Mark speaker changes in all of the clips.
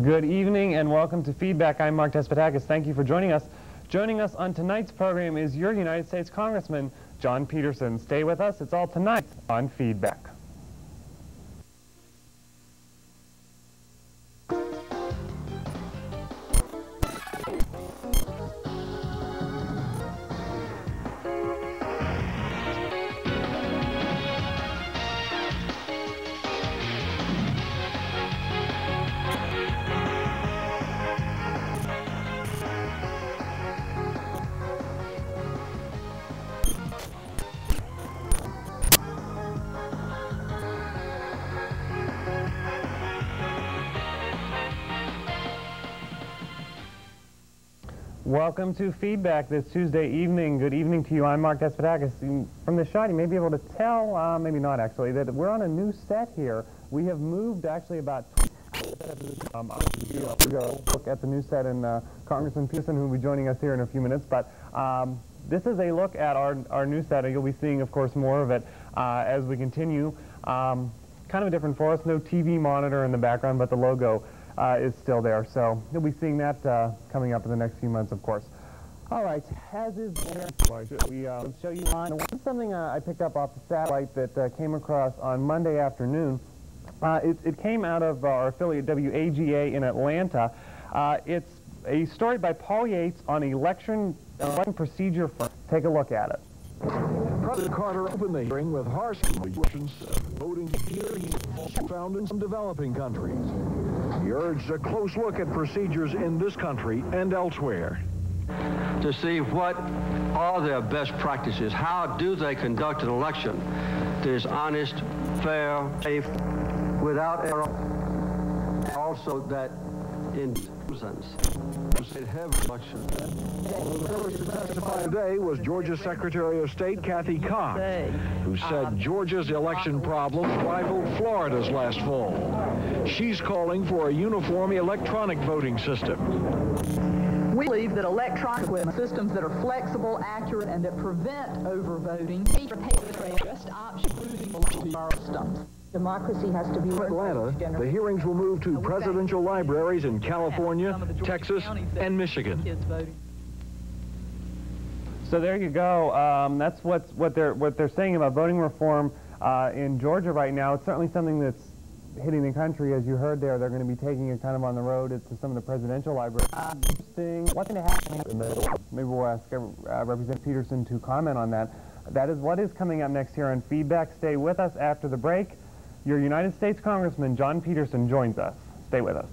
Speaker 1: Good evening and welcome to Feedback. I'm Mark Despotakis. Thank you for joining us. Joining us on tonight's program is your United States Congressman, John Peterson. Stay with us. It's all tonight on Feedback. Welcome to Feedback this Tuesday evening. Good evening to you. I'm Mark Despotakis. From the shot, you may be able to tell, uh, maybe not actually, that we're on a new set here. We have moved actually about um, we go look at the new set and uh, Congressman Peterson, who will be joining us here in a few minutes. But um, this is a look at our, our new set, and you'll be seeing, of course, more of it uh, as we continue. Um, kind of a different for us. No TV monitor in the background, but the logo is still there. So you'll be seeing that uh, coming up in the next few months, of course. All right, as is we uh, show you on something uh, I picked up off the satellite that uh, came across on Monday afternoon. Uh, it, it, came out of our affiliate WAGA in Atlanta. it's a story by Paul Yates on election, election procedure. Take a look at it.
Speaker 2: President Carter opened the hearing with harsh questions voting found in some developing countries. Urged a close look at procedures in this country and elsewhere.
Speaker 3: To see what are their best practices. How do they conduct an election that is honest, fair, safe, without error. Also that in sense.
Speaker 2: Today was Georgia's Secretary of State Cathy Cox, who said Georgia's election problems rivaled Florida's last fall. She's calling for a uniform electronic voting system.
Speaker 4: We believe that electronic systems that are flexible, accurate, and that prevent overvoting just option
Speaker 2: Democracy has to be In Atlanta, the hearings will move to presidential libraries in California, Texas, and Michigan.
Speaker 1: So there you go. Um, that's what's, what they're what they're saying about voting reform uh, in Georgia right now. It's certainly something that's hitting the country, as you heard there. They're going to be taking it kind of on the road to some of the presidential libraries. Uh, interesting. What's going to happen? Maybe we'll ask uh, Representative Peterson to comment on that. That is what is coming up next here on Feedback. Stay with us after the break. Your United States Congressman John Peterson joins us. Stay with us.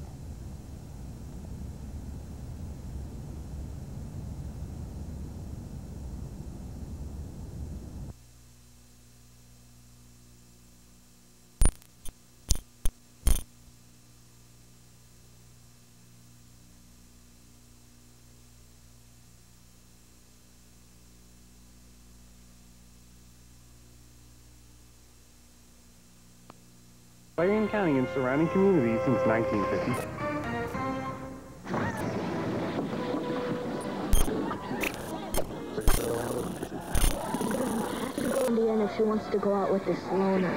Speaker 1: Clarion County and surrounding communities since 1950.
Speaker 5: Indiana if she wants to go out with this loner.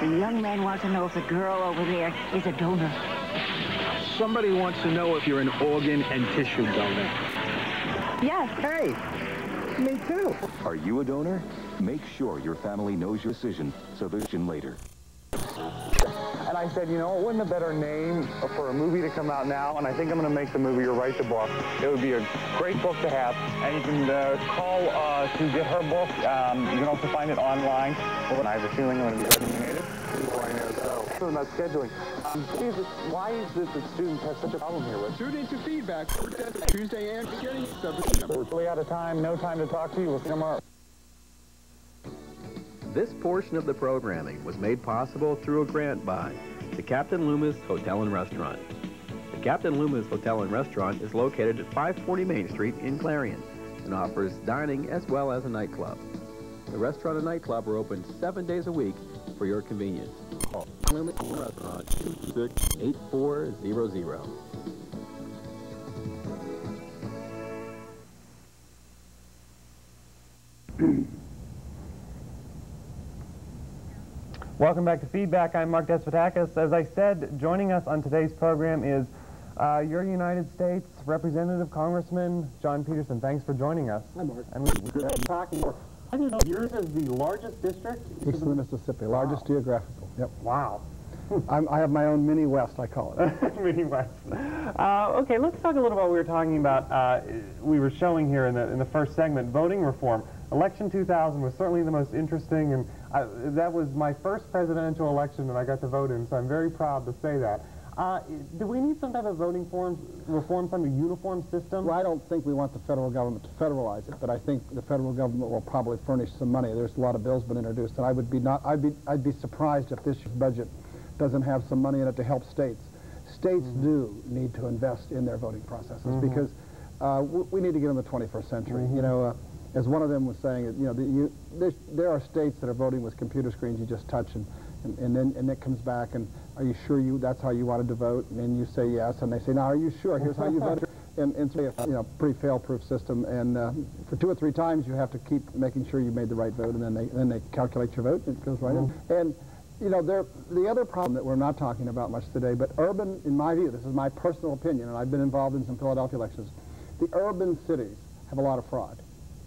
Speaker 6: The young man wants to know if the girl over there is a donor.
Speaker 7: Somebody wants to know if you're an organ and tissue donor.
Speaker 6: Yes.
Speaker 7: Hey, me too.
Speaker 8: Are you a donor? Make sure your family knows your decision so there's later.
Speaker 1: And I said, you know, it wasn't a better name for a movie to come out now, and I think I'm going to make the movie or write the book. It would be a great book to have, and you can uh, call uh, to get her book. Um, you can also find it online. Well, I have a feeling I'm going to be originated. So, about scheduling. Um, why is it that students have such a problem here with?
Speaker 9: To feedback Tuesday and beginning.
Speaker 1: We're really out of time. No time to talk to you. We'll see you tomorrow.
Speaker 10: This portion of the programming was made possible through a grant by the Captain Loomis Hotel and Restaurant. The Captain Loomis Hotel and Restaurant is located at 540 Main Street in Clarion and offers dining as well as a nightclub. The restaurant and nightclub are open seven days a week for your convenience. Call Loomis Restaurant 226-8400.
Speaker 1: Welcome back to Feedback. I'm Mark Despotakis. As I said, joining us on today's program is uh, your United States Representative Congressman John Peterson. Thanks for joining us.
Speaker 11: Hi, Mark.
Speaker 1: And we, we're talking. I didn't know yours is the largest district.
Speaker 11: East of the Mississippi, largest
Speaker 1: Wow.
Speaker 11: geographical. Yep.
Speaker 1: Wow.
Speaker 11: I'm, I have my own mini West, I call it.
Speaker 1: Mini West. Uh, okay, let's talk a little about what we were talking about. Uh, we were showing here in the in the first segment voting reform. Election 2000 was certainly the most interesting, and I, that was my first presidential election that I got to vote in. So I'm very proud to say that. Uh, do we need some type of voting forms, reform, some uniform system?
Speaker 11: Well, I don't think we want the federal government to federalize it, but I think the federal government will probably furnish some money. There's a lot of bills been introduced, and I would be not, I'd be, I'd be surprised if this budget doesn't have some money in it to help states. States do need to invest in their voting processes because uh, w- we need to get in the 21st century. You know, uh, as one of them was saying, you know, the, you, there are states that are voting with computer screens you just touch, and, and, and then and it comes back, and are you sure you that's how you wanted to vote? And then you say yes, and they say, now are you sure? Here's how you voted. And, and so, you know, pretty fail-proof system, and uh, for two or three times you have to keep making sure you made the right vote, and then they then they calculate your vote, and it goes right in. And you know, there, the other problem that we're not talking about much today, but urban, in my view, this is my personal opinion, and I've been involved in some Philadelphia elections, the urban cities have a lot of fraud.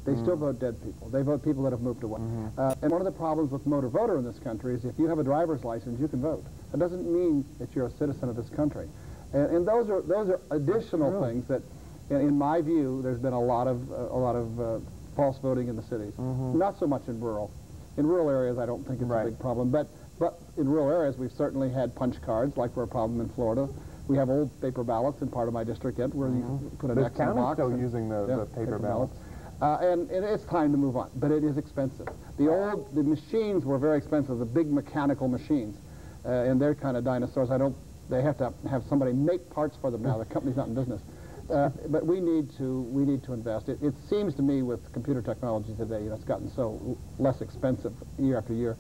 Speaker 11: They still vote dead people. They vote people that have moved away. Uh, and one of the problems with motor voter in this country is if you have a driver's license, you can vote. That doesn't mean that you're a citizen of this country. And, and those are those are additional things that, in, in my view, there's been a lot of uh, a lot of uh, false voting in the cities. Not so much in rural. In rural areas, I don't think it's
Speaker 1: Right.
Speaker 11: a big problem. But but in rural areas, we've certainly had punch cards, like we're a problem in Florida. We have old paper ballots in part of my district yet, where you put an X in a
Speaker 1: county's
Speaker 11: box.
Speaker 1: still
Speaker 11: and-
Speaker 1: using the,
Speaker 11: yeah,
Speaker 1: the paper ballots.
Speaker 11: Uh, and, and it's time to move on, but it is expensive. The old, the machines were very expensive, the big mechanical machines, uh, and they're kind of dinosaurs. I don't, they have to have somebody make parts for them now. The company's not in business. Uh, but we need to, we need to invest. It, it seems to me with computer technology today, you know, it's gotten so less expensive year after year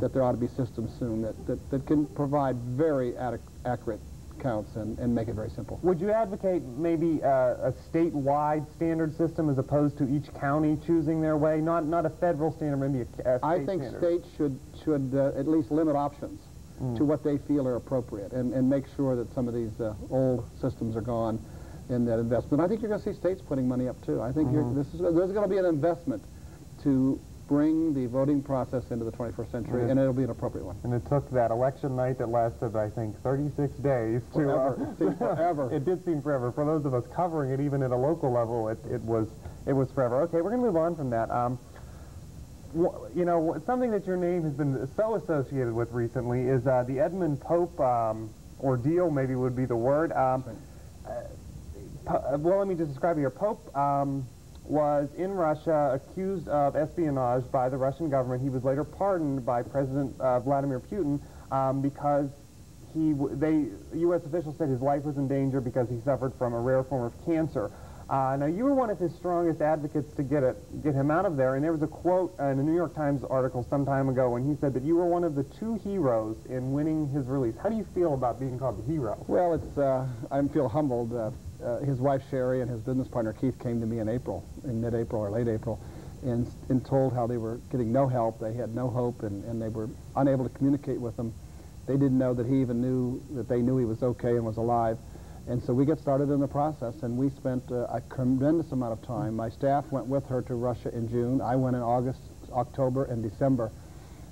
Speaker 11: that there ought to be systems soon that, that, that can provide very accurate counts and, and make it very simple.
Speaker 1: Would you advocate maybe uh, a statewide standard system as opposed to each county choosing their way? Not not a federal standard, maybe a, a state
Speaker 11: I think
Speaker 1: standard.
Speaker 11: states should, should uh, at least limit options to what they feel are appropriate and, and make sure that some of these uh, old systems are gone in that investment. I think you're going to see states putting money up too. I think you're, this is, there's going to be an investment to bring the voting process into the 21st century,
Speaker 1: Mhm.
Speaker 11: and it'll be an appropriate one.
Speaker 1: And it took that election night that lasted, I think, 36 days to...
Speaker 11: Forever.
Speaker 1: uh,
Speaker 11: It seemed forever.
Speaker 1: it did seem forever. For those of us covering it, even at a local level, it, it was it was forever. Okay, we're going to move on from that. Um, you know, something that your name has been so associated with recently is uh, the Edmond Pope um, ordeal, maybe would be the word. Um, Po- uh, well, let me just describe it here. Pope um, was in Russia accused of espionage by the Russian government. He was later pardoned by President uh, Vladimir Putin um, because he they U.S. officials said his life was in danger because he suffered from a rare form of cancer. Uh, now, you were one of his strongest advocates to get it, get him out of there, and there was a quote in a New York Times article some time ago when he said that you were one of the two heroes in winning his release. How do you feel about being called the hero?
Speaker 11: Well, it's, uh, I feel humbled. Uh, his wife Sherry and his business partner Keith came to me in April, in mid-April or late April, and, and told how they were getting no help, they had no hope, and, and they were unable to communicate with him. They didn't know that he even knew that they knew he was okay and was alive. And so we got started in the process, and we spent uh, a tremendous amount of time. My staff went with her to Russia in June. I went in August, October, and December,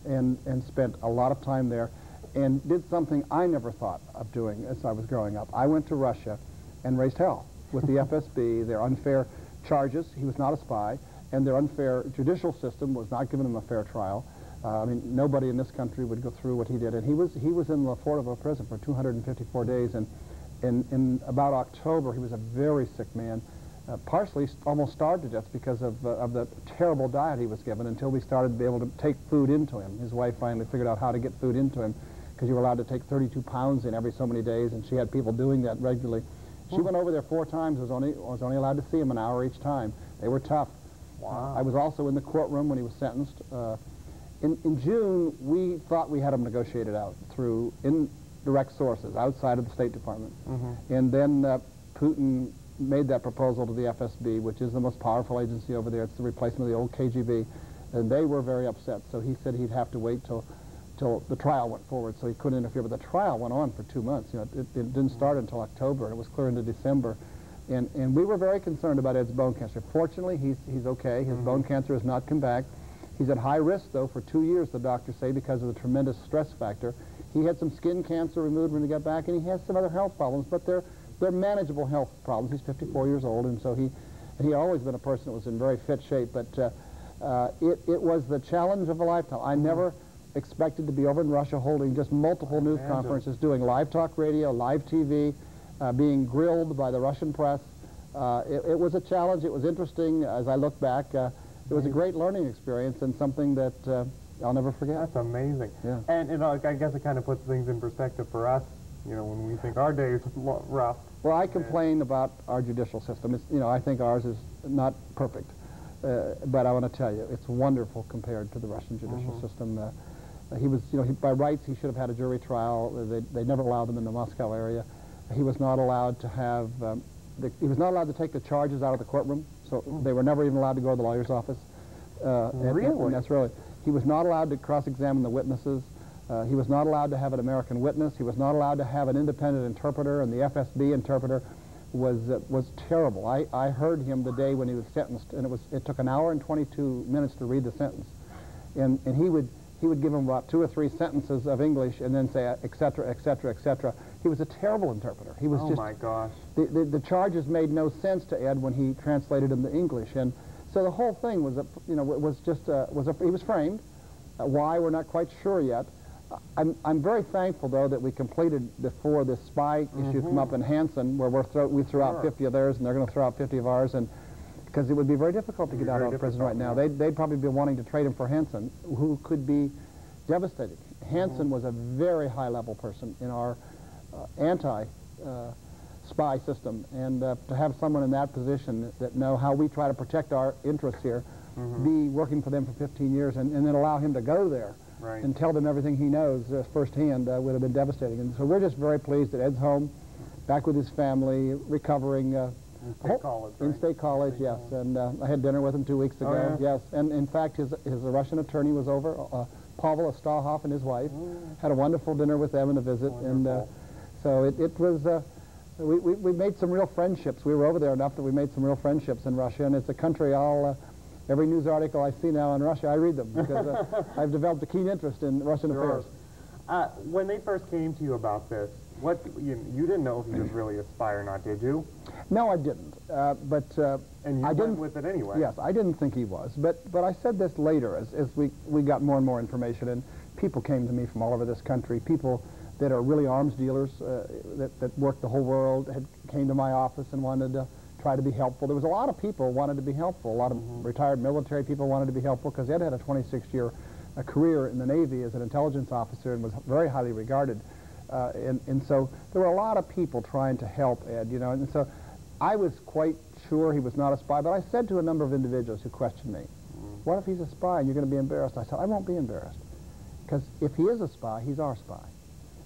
Speaker 11: and, and spent a lot of time there, and did something I never thought of doing as I was growing up. I went to Russia and raised hell with the FSB, their unfair charges. He was not a spy, and their unfair judicial system was not giving him a fair trial. Uh, I mean, nobody in this country would go through what he did, and he was he was in Lefortovo prison for 254 days, and in, in about October he was a very sick man, uh, partially almost starved to death because of uh, of the terrible diet he was given. Until we started to be able to take food into him, his wife finally figured out how to get food into him, because you were allowed to take 32 pounds in every so many days, and she had people doing that regularly. She went over there four times. Was only was only allowed to see him an hour each time. They were tough.
Speaker 1: Wow.
Speaker 11: I was also in the courtroom when he was sentenced. Uh, in, in June, we thought we had him negotiated out through indirect sources outside of the State Department. Mm -hmm. And then uh, Putin made that proposal to the FSB, which is the most powerful agency over there. It's the replacement of the old KGB. And they were very upset. So he said he'd have to wait till till the trial went forward, so he couldn't interfere. But the trial went on for two months. You know, it, it didn't start until October, and it was clear into December. And, and we were very concerned about Ed's bone cancer. Fortunately, he's, he's okay. His mm -hmm. bone cancer has not come back. He's at high risk, though, for two years, the doctors say, because of the tremendous stress factor. He had some skin cancer removed when he got back, and he has some other health problems, but they're, they're manageable health problems. He's 54 years old, and so he, he always been a person that was in very fit shape, but uh, uh, it, it was the challenge of a lifetime. I never expected to be over in Russia holding just multiple news conferences, doing live talk radio, live TV, uh, being grilled by the Russian press. Uh, it, it, was a challenge. It was interesting as I look back. Uh, it was a great learning experience and something that uh, I'll never forget.
Speaker 1: That's amazing. Yeah. And, you know, I guess it kind of puts things in perspective for us, you know, when we think our day is rough.
Speaker 11: Well, I complain about our judicial system. It's, you know, I think ours is not perfect. Uh, but I want to tell you, it's wonderful compared to the Russian judicial mm -hmm. system. He was, you know, he, by rights, he should have had a jury trial. They, they never allowed them in the Moscow area. He was not allowed to have, um, the, he was not allowed to take the charges out of the courtroom, so mm. they were never even allowed to go to the lawyer's office.
Speaker 1: Uh, really?
Speaker 11: And, and that's really. He was not allowed to cross-examine the witnesses. Uh, he was not allowed to have an American witness. He was not allowed to have an independent interpreter, and the FSB interpreter was uh, was terrible. I, I heard him the day when he was sentenced, and it was it took an hour and 22 minutes to read the sentence, and and he would he would give him about two or three sentences of English and then say et cetera, et cetera, et cetera. He was a terrible interpreter. He was
Speaker 1: oh
Speaker 11: just.
Speaker 1: Oh my gosh.
Speaker 11: The, the the charges made no sense to Ed when he translated them to English, and so the whole thing was, a, you know, was just, a, was a, he was framed. Uh, why, we're not quite sure yet. I'm, I'm very thankful, though, that we completed before this spy mm -hmm. issue come up in Hanssen, where we're throw, we threw sure. out 50 of theirs, and they're going to throw out 50 of ours, and because it would be very difficult to get out of prison right now. They'd, they'd probably be wanting to trade him for Hanssen, who could be devastating. Hanssen mm -hmm. was a very high-level person in our uh, anti- uh, spy system. And uh, to have someone in that position that know how we try to protect our interests here, mm -hmm. be working for them for 15 years, and, and then allow him to go there right. and tell them everything he knows uh, firsthand uh, would have been devastating. And so we're just very pleased that Ed's home, back with his family, recovering. Uh,
Speaker 1: in State College, right?
Speaker 11: In State College, State yes. College. And uh, I had dinner with him two weeks ago.
Speaker 1: Oh, yeah?
Speaker 11: Yes. And in fact, his, his Russian attorney was over. Uh, Pavel Astakhov and his wife mm. had a wonderful dinner with them and a visit.
Speaker 1: Wonderful.
Speaker 11: And uh, so it, it was we, we, we, made some real friendships. We were over there enough that we made some real friendships in Russia, and it's a country I'll, uh, every news article I see now in Russia, I read them, because uh, I've developed a keen interest in Russian sure. affairs.
Speaker 1: Uh, when they first came to you about this, what you, you, didn't know if he was really a spy or not, did you?
Speaker 11: No, I didn't. Uh, but uh,
Speaker 1: and you
Speaker 11: I
Speaker 1: went
Speaker 11: didn't,
Speaker 1: with it anyway.
Speaker 11: Yes, I didn't think he was. But but I said this later as, as we, we got more and more information, and people came to me from all over this country. People that are really arms dealers uh, that, that work the whole world had came to my office and wanted to try to be helpful. There was a lot of people wanted to be helpful. A lot of mm -hmm. retired military people wanted to be helpful because Ed had a 26-year uh, career in the Navy as an intelligence officer and was very highly regarded. Uh, and, and so there were a lot of people trying to help Ed, you know. And so I was quite sure he was not a spy, but I said to a number of individuals who questioned me, mm -hmm. what if he's a spy and you're going to be embarrassed? I said, I won't be embarrassed because if he is a spy, he's our spy.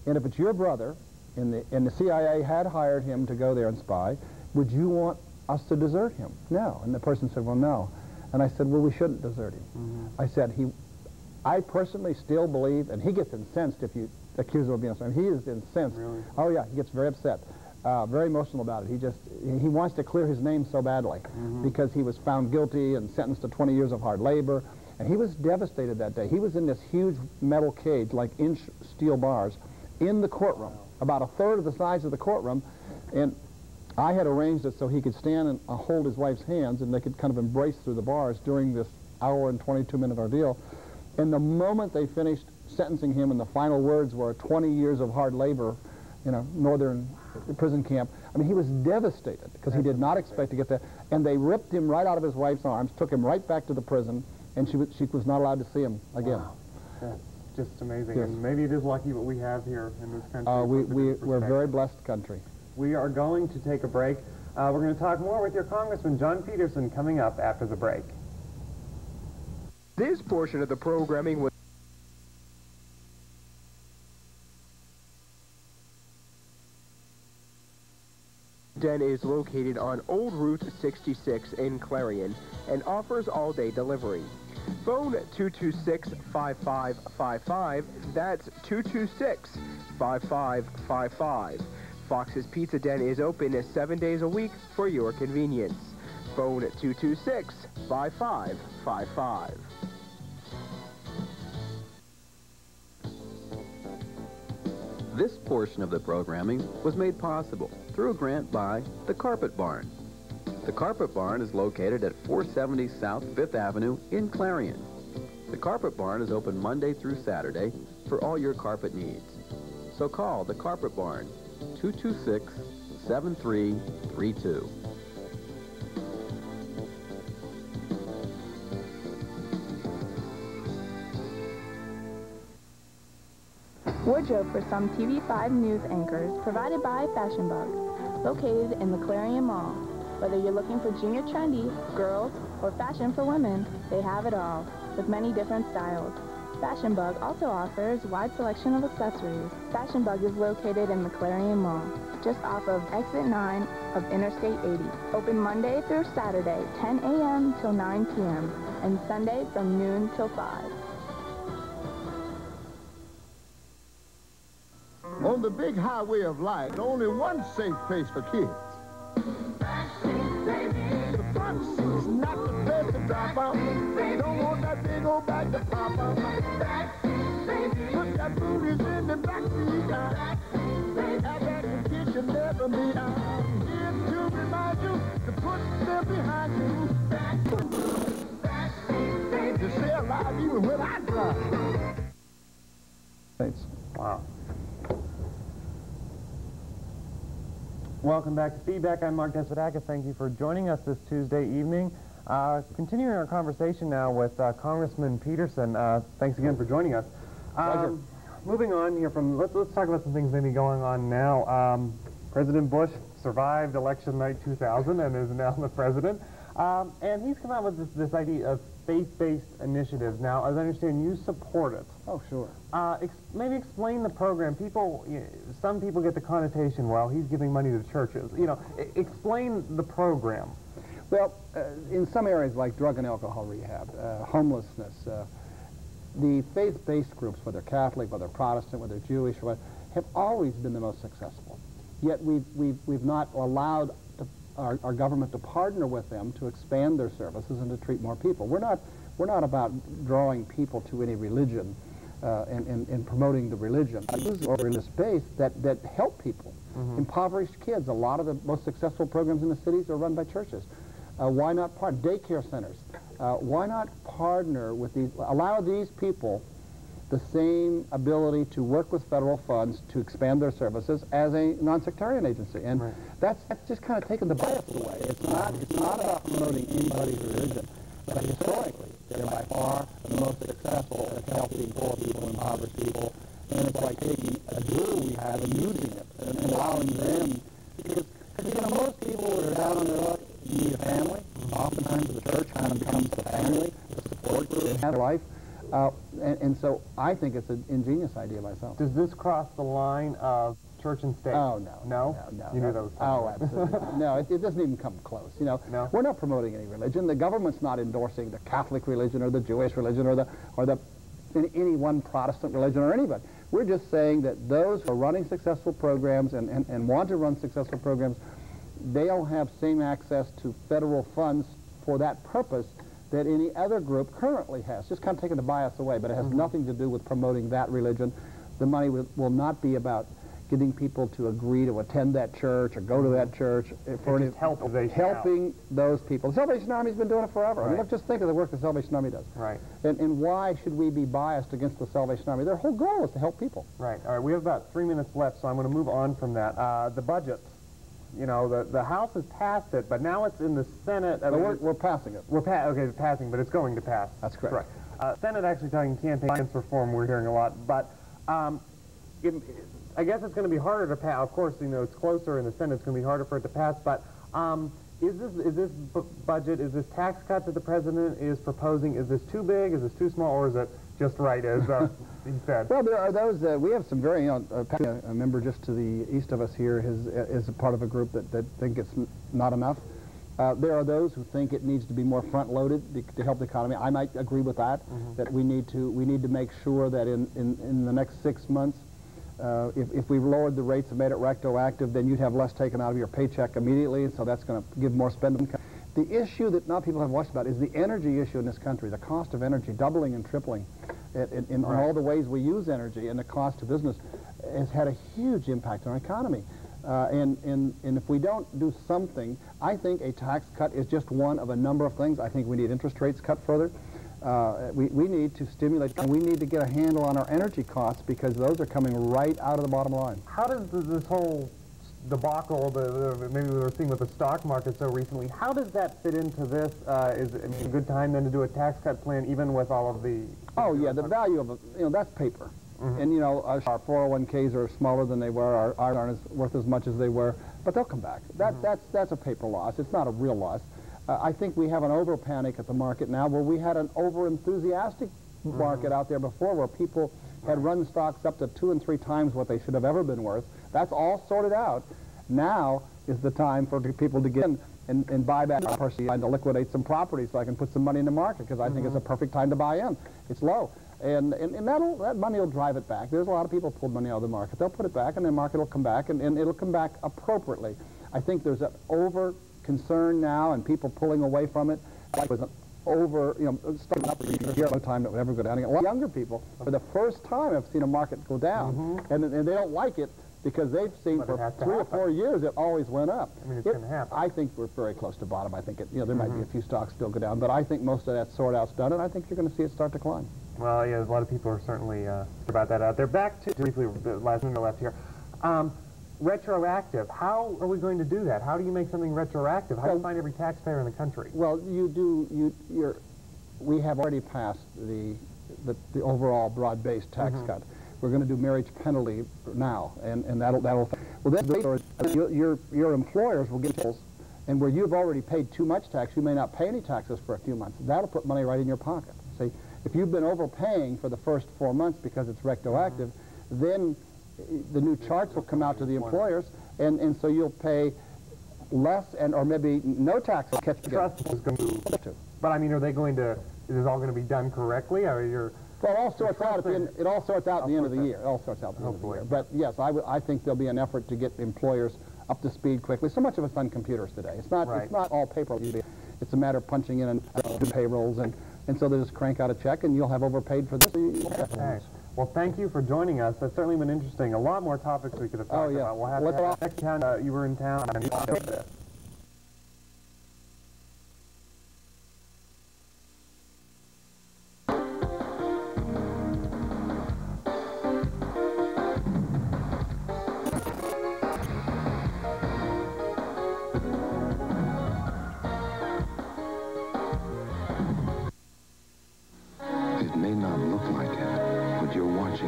Speaker 11: And if it's your brother, and the, and the CIA had hired him to go there and spy, would you want us to desert him? No. And the person said, well, no. And I said, well, we shouldn't desert him. Mm -hmm. I said, he, I personally still believe, and he gets incensed if you accuse him of being a spy. He is incensed.
Speaker 1: Really?
Speaker 11: Oh, yeah, he gets very upset. Uh, very emotional about it. He just, he wants to clear his name so badly mm -hmm. because he was found guilty and sentenced to 20 years of hard labor. And he was devastated that day. He was in this huge metal cage, like inch steel bars, in the courtroom, about a third of the size of the courtroom, and I had arranged it so he could stand and uh, hold his wife's hands and they could kind of embrace through the bars during this hour and 22 minute ordeal. And the moment they finished sentencing him and the final words were 20 years of hard labor, you know, northern prison camp, I mean, he was devastated because he did not expect to get there. And they ripped him right out of his wife's arms, took him right back to the prison, and she, she was not allowed to see him again.
Speaker 1: Wow just amazing. Yes. And maybe it is lucky what we have here in this country.
Speaker 11: Uh, we, we, we're a very blessed country.
Speaker 1: We are going to take a break. Uh, we're going to talk more with your Congressman John Peterson coming up after the break.
Speaker 12: This portion of the programming was Den is located on Old Route 66 in Clarion and offers all-day delivery. Phone 226-5555. That's 226-5555. Fox's Pizza Den is open seven days a week for your convenience. Phone 226-5555.
Speaker 10: This portion of the programming was made possible through a grant by the Carpet Barn. The Carpet Barn is located at 470 South 5th Avenue in Clarion. The Carpet Barn is open Monday through Saturday for all your carpet needs. So call the Carpet Barn 226-7332.
Speaker 13: For some TV5 news anchors provided by Fashion Bug, located in the Clarion Mall. Whether you're looking for junior trendy, girls, or fashion for women, they have it all, with many different styles. Fashion Bug also offers wide selection of accessories. Fashion Bug is located in the Clarion Mall, just off of exit 9 of Interstate 80. Open Monday through Saturday, 10 a.m. till 9 p.m., and Sunday from noon till 5.
Speaker 14: On the big highway of life, only one safe place for kids. The front seat's not the place to drop out. Don't want that big old bag to pop out. Put that booties in the back seat. Have that the kitchen never be out. Here to remind you to put them behind you. To stay alive even when I drive.
Speaker 11: Thanks.
Speaker 1: Wow. Welcome back to Feedback. I'm Mark Despotakis. Thank you for joining us this Tuesday evening. Uh, continuing our conversation now with uh, Congressman Peterson. Uh, thanks again for joining us. Um, moving on here from, let's, let's talk about some things maybe going on now. Um, President Bush survived election night 2000 and is now the president. Um, and he's come out with this, this idea of faith-based initiatives. Now, as I understand, you support it.
Speaker 11: Oh, sure.
Speaker 1: Uh, ex maybe explain the program. People, you know, some people get the connotation, well, he's giving money to churches. You know, explain the program.
Speaker 11: Well, uh, in some areas like drug and alcohol rehab, uh, homelessness, uh, the faith-based groups, whether Catholic, whether Protestant, whether Jewish, or what, have always been the most successful. Yet we've, we've, we've not allowed our, our government to partner with them to expand their services and to treat more people. We're not, we're not about drawing people to any religion uh, and, and, and, promoting the religion or religious base that, that help people. Mm -hmm. Impoverished kids, a lot of the most successful programs in the cities are run by churches. Uh, why not part daycare centers? Uh, why not partner with these, allow these people the same ability to work with federal funds to expand their services as a non-sectarian agency. And right. That's, that's just kind of taken the bias away. It's not, it's not about promoting anybody's religion, but historically, they're by far the most successful at helping poor people, and impoverished people. And it's like taking a tool we have and using it and allowing them, because, because you know, most people that are down on their luck need a family. Oftentimes the church kind of becomes the family, the support group in their life. Uh, and, and, so I think it's an ingenious idea myself.
Speaker 1: Does this cross the line of church and state?
Speaker 11: Oh, no.
Speaker 1: No?
Speaker 11: No, no.
Speaker 1: You
Speaker 11: no.
Speaker 1: knew that was
Speaker 11: Oh, absolutely. no, it, it, doesn't even come close. You know,
Speaker 1: no?
Speaker 11: we're not promoting any religion. The government's not endorsing the Catholic religion or the Jewish religion or the, or the any one Protestant religion or anybody. We're just saying that those who are running successful programs and, and, and want to run successful programs, they'll have same access to federal funds for that purpose that any other group currently has. Just kind of taking the bias away, but it has mm -hmm. nothing to do with promoting that religion. The money will, will not be about getting people to agree to attend that church or go to that church
Speaker 1: for any, help
Speaker 11: helping those people. The Salvation Army's been doing it forever.
Speaker 1: Right.
Speaker 11: I mean, look, just think of the work the Salvation Army does.
Speaker 1: Right.
Speaker 11: And, and why should we be biased against the Salvation Army? Their whole goal is to help people.
Speaker 1: Right. All right. We have about three minutes left, so I'm going to move on from that. Uh, the budget. You know, the, the House has passed it, but now it's in the Senate.
Speaker 11: I mean, we're, we're, passing it.
Speaker 1: We're pa okay, passing, but it's going to pass.
Speaker 11: That's correct.
Speaker 1: Correct. Uh, Senate actually talking campaign finance reform. We're hearing a lot, but um, it, I guess it's going to be harder to pass. Of course, you know, it's closer in the Senate. It's going to be harder for it to pass. But um, is this is this budget? Is this tax cut that the president is proposing? Is this too big? Is this too small? Or is it just right, as uh, he said.
Speaker 11: Well, there are those, uh, we have some very, you know, uh, a member just to the east of us here is, is a part of a group that, that think it's not enough. Uh, there are those who think it needs to be more front-loaded to help the economy. I might agree with that. Mm -hmm. That we need to we need to make sure that in in, in the next six months, uh, if if we lowered the rates and made it retroactive, then you'd have less taken out of your paycheck immediately, and so that's going to give more spending. The issue that not people have watched about is the energy issue in this country. The cost of energy doubling and tripling, in, in, in right. all the ways we use energy, and the cost to business has had a huge impact on our economy. Uh, and, and, and if we don't do something, I think a tax cut is just one of a number of things. I think we need interest rates cut further. Uh, we, we need to stimulate, and we need to get a handle on our energy costs because those are coming right out of the bottom line.
Speaker 1: How does this whole debacle, the, the, maybe we were seeing with the stock market so recently, how does that fit into this? Uh, is it a good time then to do a tax cut plan even with all of the...
Speaker 11: Oh, yeah, the value of, a, you know, that's paper. Mm -hmm. And, you know, our 401ks are smaller than they were. Our, ours aren't as, worth as much as they were. But they'll come back. That, mm -hmm. that's, that's a paper loss. It's not a real loss. Uh, I think we have an over-panic at the market now where we had an over-enthusiastic mm -hmm. market out there before where people had run stocks up to two and three times what they should have ever been worth. That's all sorted out. Now is the time for people to get in and, and buy back property and to liquidate some property so I can put some money in the market because I mm -hmm. think it's a perfect time to buy in. It's low. And, and, and that'll, that money will drive it back. There's a lot of people pulled money out of the market. They'll put it back, and the market will come back, and, and it'll come back appropriately. I think there's an over-concern now and people pulling away from it. Like was an over, you know, starting up here at a time that would ever go down. A lot of younger people, for the first time, have seen a market go down, mm -hmm. and, and they don't like it because they've seen but for three or four years it always went up.
Speaker 1: I mean, it's it, going to happen.
Speaker 11: I think we're very close to bottom. I think it, you know, there mm -hmm. might be a mm-hmm. few stocks still go down, but I think most of that sort out's done, and I think you're going to see it start to climb.
Speaker 1: Well, yeah, a lot of people are certainly uh, about that out there. Back to briefly, the last minute left here. Um, retroactive. How are we going to do that? How do you make something retroactive? How well, do you find every taxpayer in the country?
Speaker 11: Well, you do. You, you're. We have already passed the the, the overall broad-based tax mm -hmm. cut. We're going to do marriage penalty now, and, and that'll, that'll, well, then your, your employers will get bills, and where you've already paid too much tax, you may not pay any taxes for a few months. That'll put money right in your pocket. See, if you've been overpaying for the first four months because it's retroactive, mm -hmm. then the new charts will come out to the employers, and, and so you'll pay less and or maybe no tax will catch
Speaker 1: Trust is going to, but I mean, are they going to? Is this all going to be done correctly? Or you're
Speaker 11: well, it all sorts out at the end, it all sorts out at the end of the year. It all sorts out at the end of the year. But yes, I, I think there'll be an effort to get employers up to speed quickly. So much of it's on computers today. It's not right. it's not all paper. It's a matter of punching in and uh, payrolls and and so they just crank out a check and you'll have overpaid for this.
Speaker 1: Well, thank you for joining us. That's certainly been interesting. A lot more topics we could have talked oh, yeah. about. We'll have, to have next time uh, you were in town.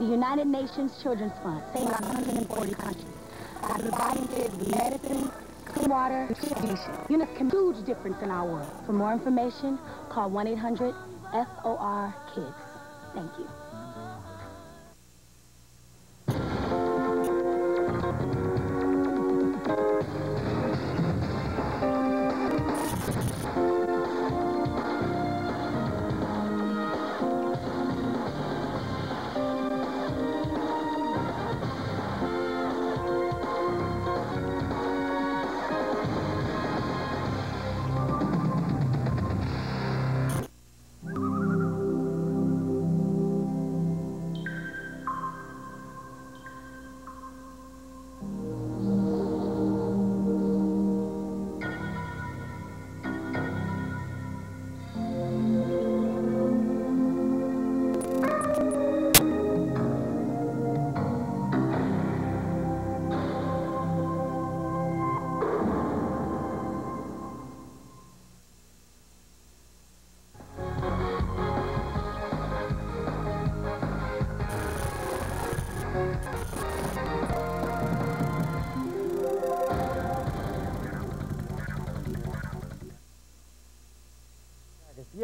Speaker 15: the United Nations Children's Fund, saving 140 countries by providing kids with medicine, clean water. UNICEF can make a huge difference in our world. For more information, call 1-800-FOR-KIDS. Thank you.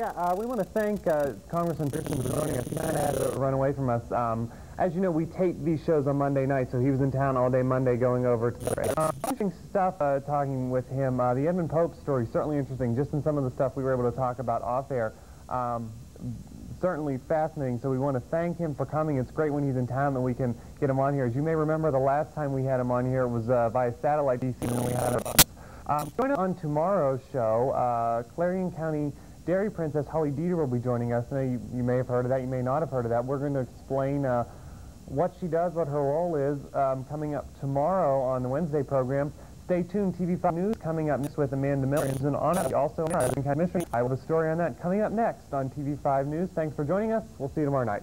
Speaker 1: Yeah, uh, we want to thank uh, Congressman Peterson for joining us. He kind of had to run away from us. Um, as you know, we tape these shows on Monday night, so he was in town all day Monday going over to the uh, interesting stuff uh, talking with him. Uh, the Edmond Pope story, certainly interesting, just in some of the stuff we were able to talk about off air. Um, certainly fascinating, so we want to thank him for coming. It's great when he's in town that we can get him on here. As you may remember, the last time we had him on here, was uh, via satellite DC when we had him on. Um, join us on tomorrow's show, uh, Clarion County Dairy Princess Holly Dieter will be joining us. Now, you, you, may have heard of that, you may not have heard of that. We're going to explain uh, what she does, what her role is, um, coming up tomorrow on the Wednesday program. Stay tuned, TV5 News coming up next with Amanda Miller. And on also, I will have a story on that coming up next on TV5 News. Thanks for joining us. We'll see you tomorrow night.